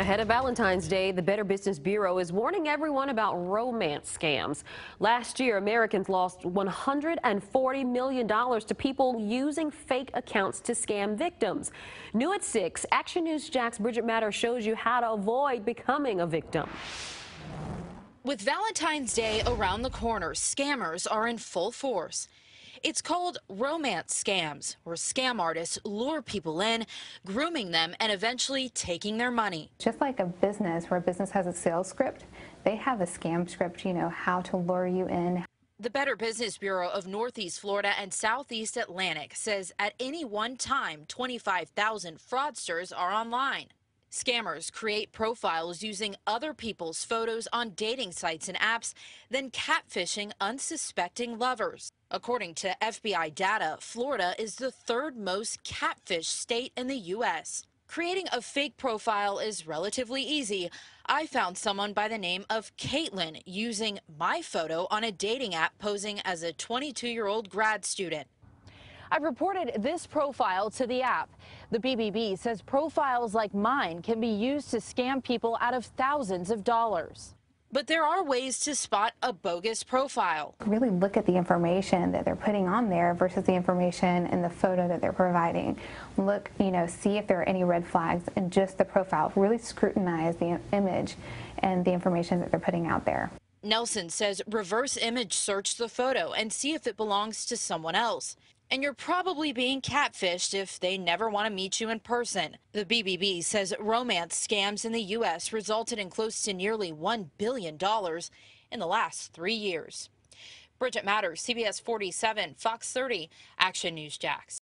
Ahead of Valentine's Day, the Better Business Bureau is warning everyone about romance scams. Last year, Americans lost $140 million to people using fake accounts to scam victims. New at 6, Action News Jax's Bridgette Matter shows you how to avoid becoming a victim. With Valentine's Day around the corner, scammers are in full force. It's called romance scams, where scam artists lure people in, grooming them, and eventually taking their money. Just like a business where a business has a sales script, they have a scam script, you know, how to lure you in. The Better Business Bureau of Northeast Florida and Southeast Atlantic says at any one time, 25,000 fraudsters are online. Scammers create profiles using other people's photos on dating sites and apps, then catfishing unsuspecting lovers. According to FBI data, Florida is the third most catfish state in the U.S. Creating a fake profile is relatively easy. I found someone by the name of Caitlin using my photo on a dating app posing as a 22 year old grad student. I've reported this profile to the app. The BBB says profiles like mine can be used to scam people out of thousands of dollars. But there are ways to spot a bogus profile. Really look at the information that they're putting on there versus the information in the photo that they're providing. Look, you know, see if there are any red flags in just the profile. Really scrutinize the image and the information that they're putting out there. Nelson says reverse image search the photo and see if it belongs to someone else and you're probably being catfished if they never want to meet you in person. The BBB says romance scams in the U.S. resulted in close to nearly $1 billion in the last three years. Bridgette Matters, CBS 47, Fox 30, Action News Jax.